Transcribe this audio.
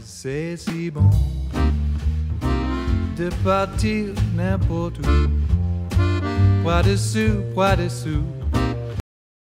C'est si bon de partir n'importe où. Poids dessus, soupe, poids